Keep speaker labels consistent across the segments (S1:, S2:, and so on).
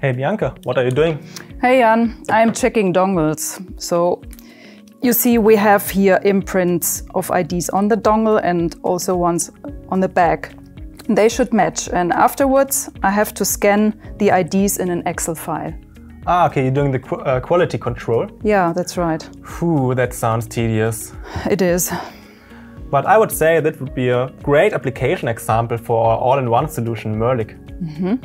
S1: Hey Bianca, what are you doing?
S2: Hey Jan, I'm checking dongles. So you see we have here imprints of IDs on the dongle and also ones on the back. They should match and afterwards I have to scan the IDs in an Excel file.
S1: Ah, okay, you're doing the qu uh, quality control?
S2: Yeah, that's right.
S1: Phew, that sounds tedious.
S2: It is.
S1: But I would say that would be a great application example for our all-in-one solution, MERLIC. Mm -hmm.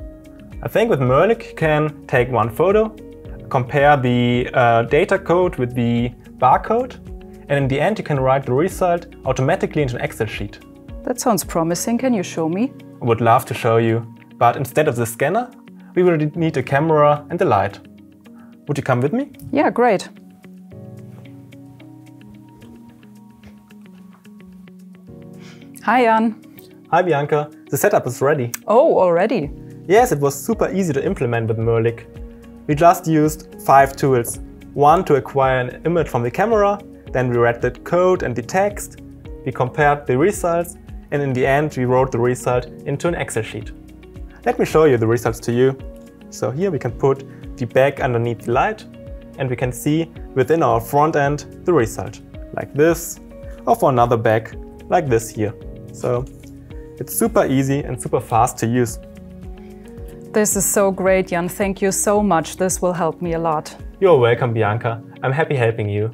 S1: I think with MERLIC you can take one photo, compare the uh, data code with the barcode, and in the end you can write the result automatically into an Excel sheet.
S2: That sounds promising. Can you show me?
S1: I would love to show you, but instead of the scanner, we will need a camera and a light. Would you come with me?
S2: Yeah, great. Hi, Jan.
S1: Hi, Bianca. The setup is ready.
S2: Oh, already?
S1: Yes, it was super easy to implement with MERLIC. We just used five tools. One to acquire an image from the camera, then we read the code and the text, we compared the results, and in the end we wrote the result into an Excel sheet. Let me show you the results to you. So here we can put the bag underneath the light and we can see within our front end the result, like this, or for another bag, like this here. So it's super easy and super fast to use.
S2: This is so great, Jan. Thank you so much. This will help me a lot.
S1: You're welcome, Bianca. I'm happy helping you.